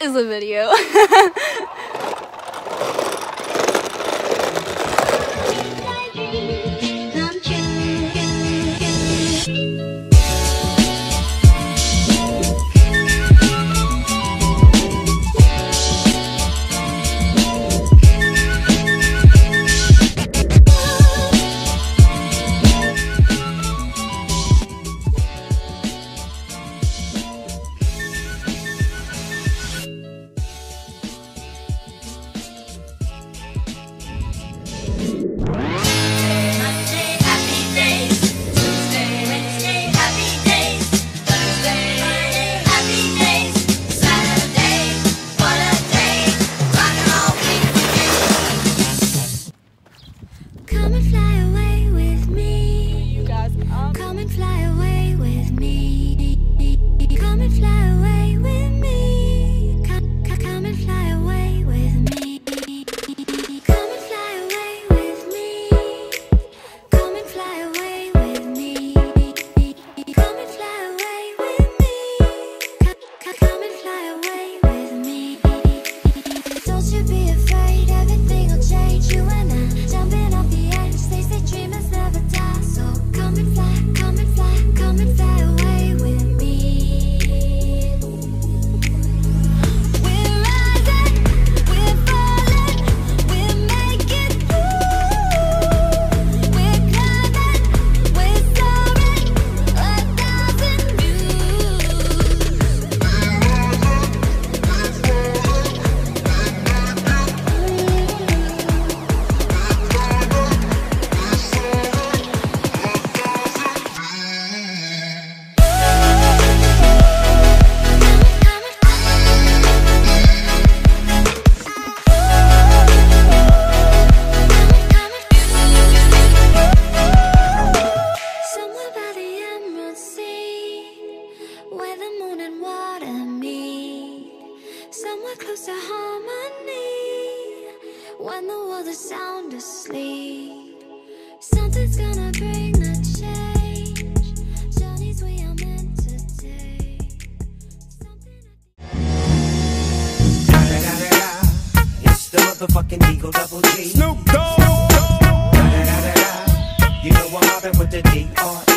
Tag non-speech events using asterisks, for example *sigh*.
is a video. *laughs* Come and fly away with me. you guys, um, Come and fly away with me. Come and fly away with me. Come, come, and fly away with me. Come and fly away with me. Come and fly away with me. Come and fly away with me. Come and fly away with me. Don't you be afraid, everything will change. You and I jumping the moon and water meet. Somewhere close to harmony, when the world is sound asleep. Something's gonna bring the change. Journeys we are meant to take. Something. It's the motherfucking Eagle Double G. Snoop Dogg. You know I'm mobbing with the D.R.E.